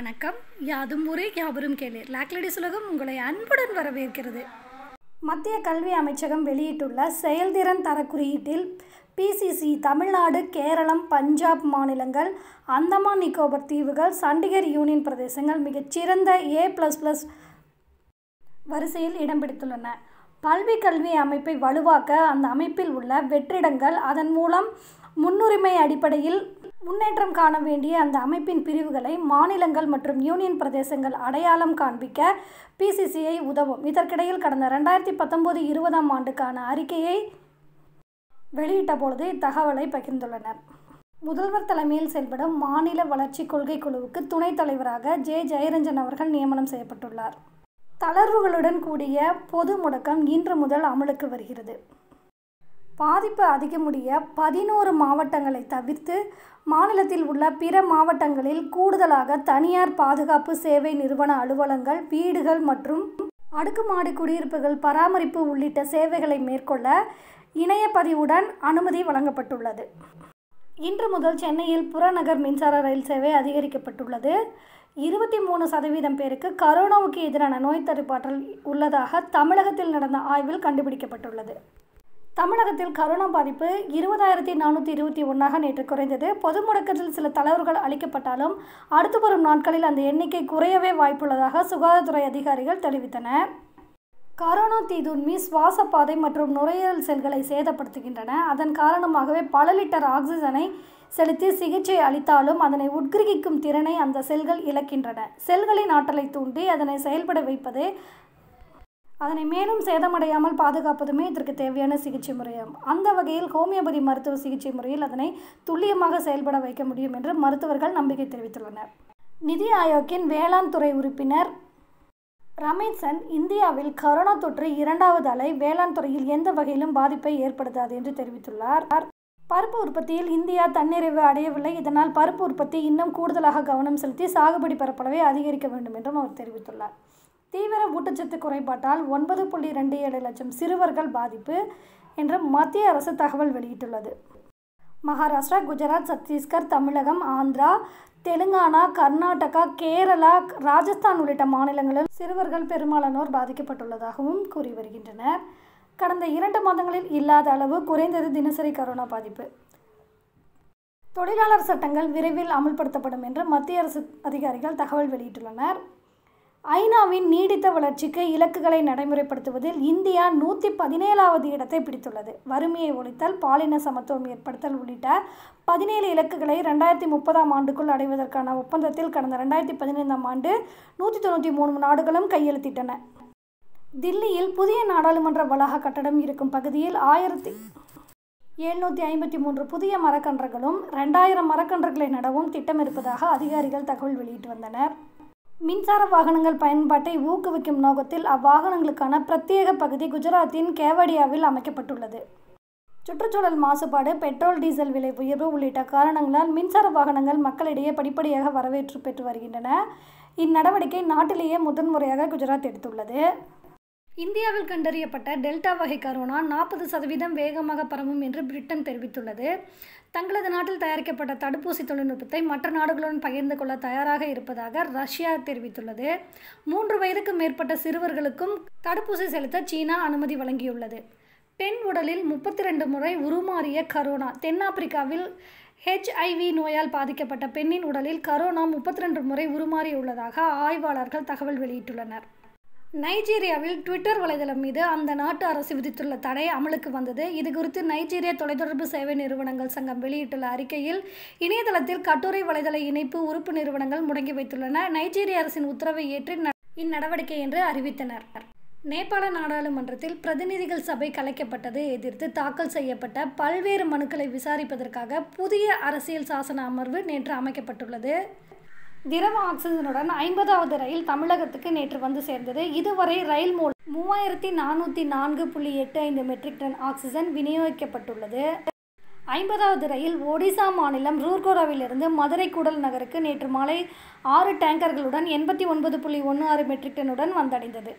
வணக்கம். யாதும் ஊரே யாவரும் கேளு லாக்லடி சுலகம் உங்களை அன்புடன் வரவேற்கிறது. மத்திய கல்வி அமைச்சகம் வெளியிட்டுள்ள செயல்திறன் தர குறியீட்டில் பிசிசி தமிழ்நாடு கேரளம் பஞ்சாப் மாநிலங்கள் அந்தமான் நிக்கோபர் தீவுகள் சண்டிகர் யூனியன் பிரதேசங்கள் மிகச்சிறந்த ஏ ப்ளஸ் ப்ளஸ் வரிசையில் இடம் பிடித்துள்ளன. பல்வி கல்வி அமைப்பை வலுவாக்க அந்த அமைப்பில் உள்ள வெற்றிடங்கள் அதன் மூலம் முன்னுரிமை அடிப்படையில் முன்னேற்றம் காண வேண்டிய அந்த அமைப்பின் பிரிவுகளை மாநிலங்கள் மற்றும் யூனியன் பிரதேசங்கள் அடையாளம் காண்பிக்க பிசிசிஐ உதவும். இதற்கிடையில் கடந்த ரெண்டாயிரத்தி பத்தொம்போது இருபதாம் ஆண்டுக்கான அறிக்கையை வெளியிட்ட பொழுது இத்தகவலை பகிர்ந்துள்ளனர். முதல்வர் தலைமையில் செயல்படும் மாநில வளர்ச்சி கொள்கை குழுவுக்கு துணைத் தலைவராக ஜே. ஜெயரஞ்சன் அவர்கள் நியமனம் செய்யப்பட்டுள்ளார். தளர்வுகளுடன் கூடிய பொது முடக்கம் இன்று முதல் அமலுக்கு வருகிறது. பாதிப்பு அதிகமுடைய பதினோரு மாவட்டங்களை தவிர்த்து மாநிலத்தில் உள்ள பிற மாவட்டங்களில் கூடுதலாக தனியார் பாதுகாப்பு சேவை நிறுவன அலுவலங்கள் வீடுகள் மற்றும் அடுக்குமாடி குடியிருப்புகள் பராமரிப்பு உள்ளிட்ட சேவைகளை மேற்கொள்ள இணைய பதிவுடன் அனுமதி வழங்கப்பட்டுள்ளது. இன்று முதல் சென்னையில் புறநகர் மின்சார ரயில் சேவை அதிகரிக்கப்பட்டுள்ளது. இருபத்தி மூணு சதவீதம் பேருக்கு கரோனாவுக்கு எதிரான நோய் தடுப்பாற்றல் உள்ளதாக தமிழகத்தில் நடந்த ஆய்வில் கண்டுபிடிக்கப்பட்டுள்ளது. தமிழகத்தில் கரோனா பாதிப்பு இருபதாயிரத்தி நானூற்றி இருபத்தி ஒன்றாக நேற்று குறைந்தது. பொது முடக்கத்தில் சில தளர்வுகள் அளிக்கப்பட்டாலும் அடுத்து வரும் நாட்களில் அந்த எண்ணிக்கை குறையவே வாய்ப்புள்ளதாக சுகாதாரத்துறை அதிகாரிகள் தெரிவித்தனர் கரோனா தீதுண்மி சுவாச பாதை மற்றும் நுரையீரல் செல்களை சேதப்படுத்துகின்றன. அதன் காரணமாகவே பல லிட்டர் ஆக்சிஜனை செலுத்தி சிகிச்சை அளித்தாலும் அதனை உட்கிரகிக்கும் திறனை அந்த செல்கள் இழக்கின்றன. செல்களின் ஆற்றலை தூண்டி அதனை செயல்பட வைப்பது அதனை மேலும் சேதமடையாமல் பாதுகாப்பதுமே இதற்கு தேவையான சிகிச்சை முறையாகும். அந்த வகையில் ஹோமியோபதி மருத்துவ சிகிச்சை முறையில் அதனை துல்லியமாக செயல்பட வைக்க முடியும் என்று மருத்துவர்கள் நம்பிக்கை தெரிவித்துள்ளனர். நிதி ஆயோக்கின் வேளாண் துறை உறுப்பினர் ரமேசன் இந்தியாவில் கரோனா தொற்று இரண்டாவது அலை வேளாண் துறையில் எந்த வகையிலும் பாதிப்பை ஏற்படுத்தாது என்று தெரிவித்துள்ளார். பருப்பு உற்பத்தியில் இந்தியா தன்னிறைவு அடையவில்லை. இதனால் பருப்பு உற்பத்தி இன்னும் கூடுதலாக கவனம் செலுத்தி சாகுபடி பரப்பளவை அதிகரிக்க வேண்டும் என்றும் அவர் தெரிவித்துள்ளார். தீவிர ஊட்டச்சத்து குறைபாட்டால் ஒன்பது புள்ளி ரெண்டு ஏழு லட்சம் சிறுவர்கள் பாதிப்பு என்று மத்திய அரசு தகவல் வெளியிட்டுள்ளது. மகாராஷ்டிரா குஜராத் சத்தீஸ்கர் தமிழகம் ஆந்திரா தெலுங்கானா கர்நாடகா கேரளா ராஜஸ்தான் உள்ளிட்ட மாநிலங்களில் சிறுவர்கள் பெரும்பாலானோர் பாதிக்கப்பட்டுள்ளதாகவும் கூறி வருகின்றனர். கடந்த இரண்டு மாதங்களில் இல்லாத அளவு குறைந்தது தினசரி கரோனா பாதிப்பு. தொழிலாளர் சட்டங்கள் விரைவில் அமல்படுத்தப்படும் என்று மத்திய அரசு அதிகாரிகள் தகவல் வெளியிட்டுள்ளனர். ஐநாவின் நீடித்த வளர்ச்சிக்கு இலக்குகளை நடைமுறைப்படுத்துவதில் இந்தியா நூற்றி பதினேழாவது இடத்தை பிடித்துள்ளது. வறுமையை ஒழித்தல் பாலின சமத்துவம் ஏற்படுத்தல் உள்ளிட்ட பதினேழு இலக்குகளை ரெண்டாயிரத்தி முப்பதாம் ஆண்டுக்குள் அடைவதற்கான ஒப்பந்தத்தில் கடந்த ரெண்டாயிரத்தி பதினைந்தாம் ஆண்டு நூற்றி தொண்ணூற்றி மூணு நாடுகளும் கையெழுத்திட்டன. தில்லியில் புதிய நாடாளுமன்ற வளாக கட்டடம் இருக்கும் பகுதியில் ஆயிரத்தி எழுநூற்றி ஐம்பத்தி மூன்று புதிய மரக்கன்றுகளும் ரெண்டாயிரம் மரக்கன்றுகளை நடவும் திட்டம் இருப்பதாக அதிகாரிகள் தகவல் வெளியிட்டு வந்தனர். மின்சார வாகனங்கள் பயன்பாட்டை ஊக்குவிக்கும் நோக்கத்தில் அவ்வாகனங்களுக்கான பிரத்யேக பகுதி குஜராத்தின் கேவடியாவில் அமைக்கப்பட்டுள்ளது. சுற்றுச்சூழல் மாசுபாடு பெட்ரோல் டீசல் விலை உயர்வு உள்ளிட்ட காரணங்களால் மின்சார வாகனங்கள் மக்களிடையே படிப்படியாக வரவேற்று பெற்று வருகின்றன. இந்நடவடிக்கை நாட்டிலேயே முதன்முறையாக குஜராத் எடுத்துள்ளது. இந்தியாவில் கண்டறியப்பட்ட டெல்டா வகை கரோனா நாற்பது சதவீதம் வேகமாக பரவும் என்று பிரிட்டன் தெரிவித்துள்ளது. தங்களது நாட்டில் தயாரிக்கப்பட்ட தடுப்பூசி தொழில்நுட்பத்தை மற்ற நாடுகளுடன் பகிர்ந்து கொள்ள தயாராக இருப்பதாக ரஷ்யா தெரிவித்துள்ளது. மூன்று வயதுக்கு மேற்பட்ட சிறுவர்களுக்கும் தடுப்பூசி செலுத்த சீனா அனுமதி வழங்கியுள்ளது. பெண் உடலில் முப்பத்தி ரெண்டு முறை உருமாறிய கரோனா தென்னாப்பிரிக்காவில் ஹெச்ஐவி நோயால் பாதிக்கப்பட்ட பெண்ணின் உடலில் கரோனா முப்பத்தி ரெண்டு முறை உருமாறியுள்ளதாக ஆய்வாளர்கள் தகவல் வெளியிட்டுள்ளனர். நைஜீரியாவில் ட்விட்டர் வலைதளம் மீது அந்த நாட்டு அரசு விதித்துள்ள தடை அமலுக்கு வந்தது. இது குறித்து நைஜீரிய தொலைத்தொடர்பு சேவை நிறுவனங்கள் சங்கம் வெளியிட்டுள்ள அறிக்கையில் இணையதளத்தில் கட்டுரை வலைதள இணைப்பு உறுப்பு நிறுவனங்கள் முடங்கி வைத்துள்ளன. நைஜீரிய அரசின் உத்தரவை ஏற்று இந்நடவடிக்கை என்று அறிவித்தனர். நேபாள நாடாளுமன்றத்தில் பிரதிநிதிகள் சபை கலைக்கப்பட்டதை எதிர்த்து தாக்கல் செய்யப்பட்ட பல்வேறு மனுக்களை விசாரிப்பதற்காக புதிய அரசியல் சாசன அமர்வு நேற்று அமைக்கப்பட்டுள்ளது. திரவ ஆக்சிஜனுடன் ஐம்பதாவது ரயில் தமிழகத்துக்கு நேற்று வந்து சேர்ந்தது. இதுவரை ரயில் மூலம் மூவாயிரத்தி நானூற்றி நான்கு புள்ளி எட்டு ஐந்து மெட்ரிக் டன் ஆக்சிஜன் விநியோகிக்கப்பட்டுள்ளது. ஐம்பதாவது ரயில் ஒடிசா மாநிலம் ரூர்கோராவிலிருந்து மதுரை கூடல் நகருக்கு நேற்று மாலை ஆறு டேங்கர்களுடன் எண்பத்தி ஒன்பது புள்ளி ஒன்று ஆறு மெட்ரிக் டனுடன் வந்தடைந்தது.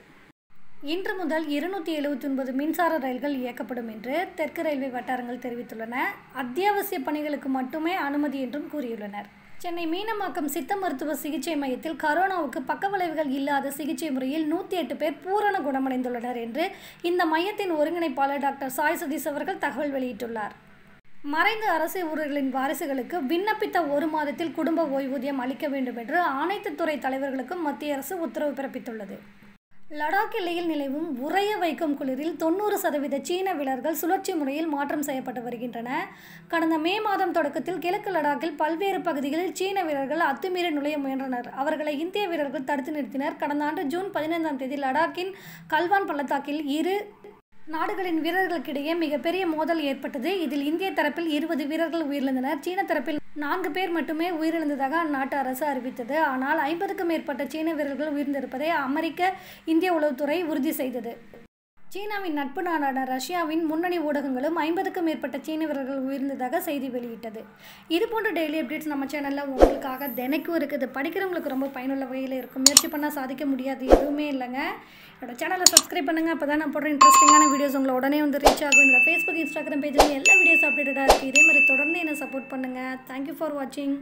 இன்று முதல் இருநூற்றி எழுபத்தி ஒன்பது மின்சார ரயில்கள் இயக்கப்படும் என்று தெற்கு ரயில்வே வட்டாரங்கள் தெரிவித்துள்ளன. அத்தியாவசிய பணிகளுக்கு மட்டுமே அனுமதி என்றும் கூறியுள்ளனர். சென்னை மீனமாக்கம் சித்த மருத்துவ சிகிச்சை மையத்தில் கரோனாவுக்கு பக்கவிளைவுகள் இல்லாத சிகிச்சை முறையில் நூற்றி எட்டு பேர் பூரண குணமடைந்துள்ளனர் என்று இந்த மையத்தின் ஒருங்கிணைப்பாளர் டாக்டர் சாய் சதீஷ் அவர்கள் தகவல் வெளியிட்டுள்ளார். மறைந்த அரசு ஊழியர்களின் வாரிசுகளுக்கு விண்ணப்பித்த ஒரு மாதத்தில் குடும்ப ஓய்வூதியம் அளிக்க வேண்டும் என்று அனைத்து துறை தலைவர்களுக்கும் மத்திய அரசு உத்தரவு பிறப்பித்துள்ளது. லடாக் எல்லையில் நிலவும் உறைய வைக்கும் குளிரில் தொண்ணூறு சதவீத சீன வீரர்கள் சுழற்சி முறையில் மாற்றம் செய்யப்பட்டு வருகின்றன. கடந்த மே மாதம் தொடக்கத்தில் கிழக்கு லடாக்கில் பல்வேறு பகுதிகளில் சீன வீரர்கள் அத்துமீறி நுழைய முயன்றனர். அவர்களை இந்திய வீரர்கள் தடுத்து நிறுத்தினர். கடந்த ஆண்டு ஜூன் பதினைந்தாம் தேதி லடாக்கின் கல்வான் பள்ளத்தாக்கில் இரு நாடுகளின் வீரர்களுக்கிடையே மிகப்பெரிய மோதல் ஏற்பட்டது. இதில் இந்திய தரப்பில் இருபது வீரர்கள் உயிரிழந்தனர். சீன தரப்பில் நான்கு பேர் மட்டுமே உயிரிழந்ததாக அந்நாட்டு அரசு அறிவித்தது. ஆனால் ஐம்பதுக்கும் மேற்பட்ட சீன வீரர்கள் உயிர்ந்திருப்பதை அமெரிக்க இந்திய உளவுத்துறை உறுதி செய்தது. சீனாவின் நட்பு நாடான ரஷ்யாவின் முன்னணி ஊடகங்களும் ஐம்பதுக்கும் மேற்பட்ட சீன வீரர்கள் உயிர்ந்ததாக செய்தி வெளியிட்டது. இது போன்ற டெய்லி அப்டேட்ஸ் நம்ம சேனலில் உங்களுக்காக தினைக்கும் இருக்குது. படிக்கிறவங்களுக்கு ரொம்ப பயனுள்ள வகையில் இருக்கும். முயற்சி பண்ணால் சாதிக்க முடியாது எதுவுமே இல்லைங்க. என்னோட சேனலை சப்ஸ்கிரைப் பண்ணுங்கள் அப்போ தான் நான் போடுற இன்ட்ரெஸ்டிங்கான வீடியோஸ் உங்களை உடனே வந்து ரீச் ஆகும். என்னோட ஃபேஸ்புக் இன்ஸ்டாகிராம் பேஜில் எல்லா வீடியோஸ் அப்டேட்டடாக இருக்குது இதே மாதிரி தொடர்ந்து என்னை சப்போர்ட் பண்ணுங்கள் தேங்க்யூ ஃபார் வாட்சிங்